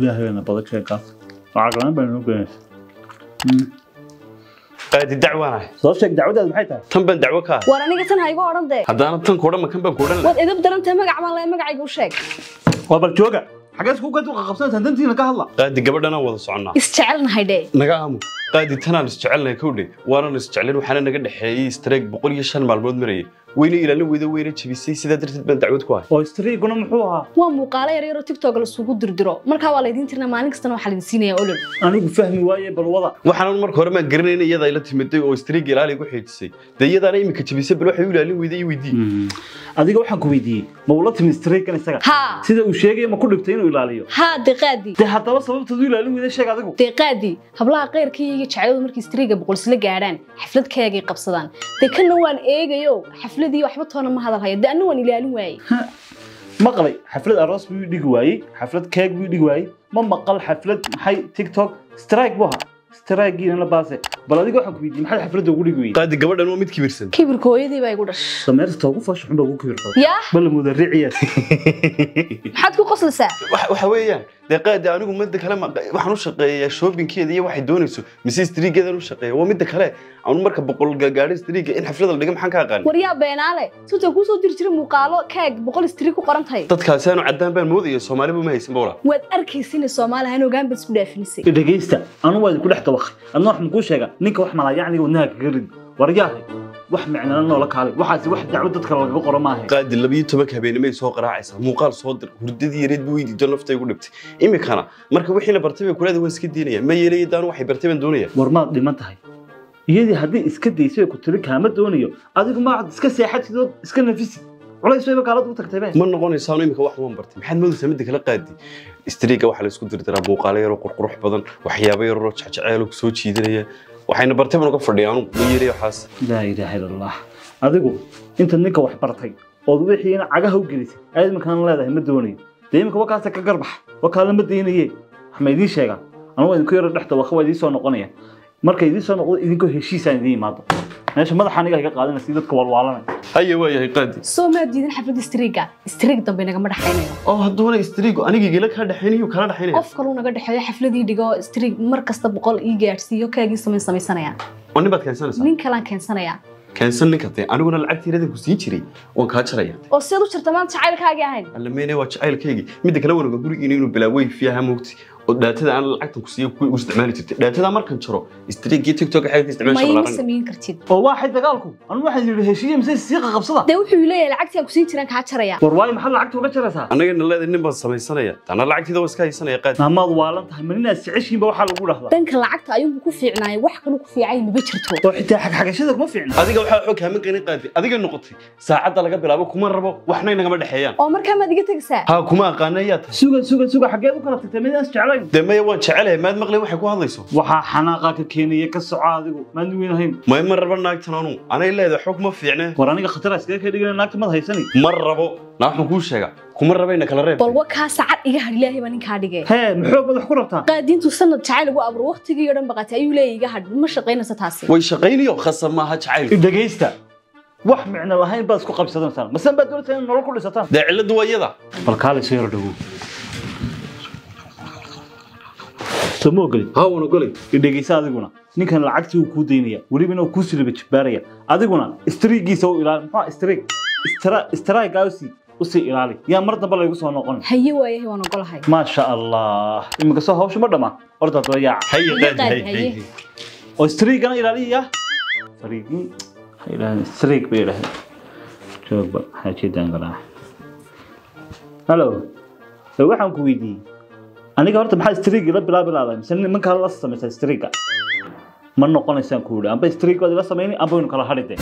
ilaahayna badan sheekaas lacag la'aan baa inoo keenaysa qaadi dacwaanahay soo sheeg dacwadaadu maxay tahay tan baan dacwo ka ahay war aniga tan ha igu odhan dee haddaana tan kuodhan ma kan baan kuodhan waad edab darantahay magac baan leeyahay magacayga u sheeg waa bal jooga xagees ku gad qabsanaysaa dantiina ka hadla qaadi gabadhanaan wada soconnaa isjecelnahay dhee naga aamu qaadi tanaan isjecelnahay kowdhe waanan isjeclin waxaana naga dhexeeyey istreeg boqol iyo shan maalmood marayay weyna ilaalin weyda weyna jebisay sidaa darteed baan dacwad ku ahay. Oo istriiguna muxuu ahaa? Waa muuqaalo yar yaroo tiktok lasugu dirdiro. Markaa waa laydin tirnaa maalin kastana waxaa laydin siinaya olol. Anigu fahmi waaye bal wada waxaanan marka hore maan garanayna iyada ila timiday oo istreeg ilaali igu xiijisay dee iyadaana imika jebisay bal waxay u ilaalin weyday i weydii adiga waxaan ku weydiiyey ma ula timi istriigan isaga? Sida uu sheegaya ma ku dhigtay inuu ilaaliyo? Haa deqaadi. Dee haddaba sababtaad u ilaalin weyda sheeg adigu? Deeqaadi hablaha qayrkaiyo jacayladu markii istriiga boqolsla gaadhaan xaflad kaagay qabsadaan. Dee kana waan eegayo xafladii waxba toona ma hadal haya dee anna waan ilaalin waayey. Maqlay xaflad aroos buu dhigi waayey. Xaflad keeg buu dhigi waayey. Ma maqal xaflad? Maxay tiktok? Strike buu ahaa strikegiina la baase. Bal adiga waxaan ku weydiiyey maxaad xafladda ugu dhigi weyey qaadi gabadhan waa mid kibirsan. Kibirka hooyadii baa igu dhashay sameerta ugu foosha xun baa ugu kibirsaday yaa bal mudarriciyaas maxaad ku qoslaysaa? Wax- waxa weeyaan dee qaadi anigu midda kale waxaan u shaqeeyaa shoppingkeeda iyo waxay doonayso mise istriigeedan u shaqeeya. Waa midda kale anu marka boqol gaadho istriiga in xaflada la dhiga maxaan ka aqaan war yaa beenaale sunta kuu soo diri jiray muuqaalo kaag boqol istiri ku qoran tahay. Dadkaasi aanu caddaan baan moodaya soomaaliba ma haysan bowla waad arkaysin soomaali ahaan ogaan baad isku dhaafinisay. Dhegaysta anu waa idinku dhex dabaqay adna wax makuu sheega ninka wax malaayacniga wadnaha kaga rid wax micnana noola kaalay. Waxaasi wax dacwo dadka lagaga qoro maaha qaadi labiyo tobanka habeenimay soo qaraacaysaa muuqaal soo dir. Hurdadii yareed buu weydiido naftay igu dhibtay. Imikana marka wixii la bartay bay kulaada waan iska diinaya. Ma yeelay daanu waxay bartay baan doonaya. War maad dhiman tahay. Iyadii haddii iska daysay ku tiri kaama doonayo adigu maad iska seexatid oo iska nafisid culays bayba gaalada u tagtay ma noqonaysaanu imika wax waan bartay. Maxaad moodaysaa midda kale qaadi. Istriiga waxaa la isku dirdiraa muuqaalo yaroo qurqurux badan waxyaabo yaroo jecjeceelo soo jiidanaya. Waxayna bartay baan uga fadhiya anu ma yeelay waxaas. Laa ilaaha ila allah adigu intaad ninka wax bartay ood wixiina cagaha u gelisay ayaad iminkaan leedahay ma doonayo dee iminka wakaasa ka garbax wakaala ma daynaye wax ma idiin sheegaa anugu idinku yaro dhex dabaqa waa idiin soo noqonaya marka idiin soo noqdo idinkoo heshiisaan idiin imaado meesha madaxa aniga iga qaadanaysa si dadka walwaalanay. Haya waa yahay qaadi. Soo maa diidan xafladda istriiga istriig dambe nagama dhexaynayo oo hadduuna istriigu aniga igala kaa dhexaynayo kala dhexaynaya qof kaluu naga dhexeeyo xafladii dhigo istriig mar kasta boqol ii gaadhsiiyo kaagii samayn samaysanaya oo nin baad keensanaysaa? Nin kalaan keensanaya keensan ninka dee aniguna lacagtiiradan ku siin jiray waan kaa jaraya oo sidaad u jirta maanta jacaylkaagii ahayn. Allameyne waa jacaylkaygii. Midda kale wanaga gurigiina inuu bilaawey fiyaha moogti oo dhaatada aan lacagtan ku siiya ku isticmaali jirtay. Dhaatada markan jaro istriigii tiktok xeelka ma isticmaasha iima ballaaran samayn kartid. Oo waa xay dagaalku anu waxaan yidhi heshiiye mise siiqa qabsada? Dee wuxuu leeyahay lacagtii aan ku siin jiraan kaa jaraya. War waayo maxaad lacagta uga jaraysaa? Annagana leedahay nin baan samaysanaya. Taana lacagtiida waa iska haysanaya qaadi maamaad waalan tahay ma ninaad jeceshiinba waxaa lagu dhahdaa dhanka lacagta ayuunbu ku fiicnaayay wax kaluu ku fiicay maba jirto. Oo xitaa xagxagashada kuma fiicna. Adiga waxaa xog haamin qanin qaadi adiga noqotay saacadda laga bilaabo kuma rabo waxna inagama dhexeeyaan. Oo markaa maad iga tegaysaa haa kuma aqaana ayaa tahay. Suga suga suga xaggeed u kala tagtay midaan is jeclayn. Dee maya waan jecelahay maad maqlay waxay ku hadlayso? Waxaa xanaaqa ka keenaya ka soco adigu. Maad weyn ahayn. Maya ma rabo naagtan anu? Anay leedahay xog ma fiicne. War aniga khatar iskaga ka dhigana naagta mad haysani. Ma rabo. Naa waxaan kuu sheega. Kuma rabayna kala reeb bal wakaa saacad iga hadh ilaahay baa ninkaa dhigay. Hee maxoog madax ku rabtaa? Qaadiintu sanad jacayl ugu abro waqtigii oo dhan baqatay ayuu leeyahay iga hadh ma shaqaynaysa taasi. Way shaqaynayo? Khasab maaha jacayl. Dhegaysta wax micno lahayn baad isku qabsadansaan masan baad doonaysaa in nolol ku dhisataan? Dee cilladdu waa iyada bal kaalay soo yaro dhawow soo ma ogolid haa waan ogolay dhegaysa adiguna. Ninkan lacagtii uu kuu daynaya welibana uu kuu siliba jibbaaraya. Adiguna istriigiisa u ilaali. Muxuu istriig. Istraagaa u sii u sii ilaali. Yaa mar dambe laygu soo noqon? Haye waayahay waan ogolahay maasha allah. Iminka soo hawsha ma dhammaan orda daba yaaca haye oo istriigana ilaaliya? Waxay yidhahdeen istriig bay yidhahdeen joogba maxaa jeedaan galaa. Halo waxaan ku weydiiyey aniga horta maxaa istriig ila bilaabi lahdaa mise nimankaa la samaysaa istriiga ma noqonaysaan ku yidhi amba istriig baad ila samayni amba waynu kala hadhi dee